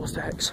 double stacks.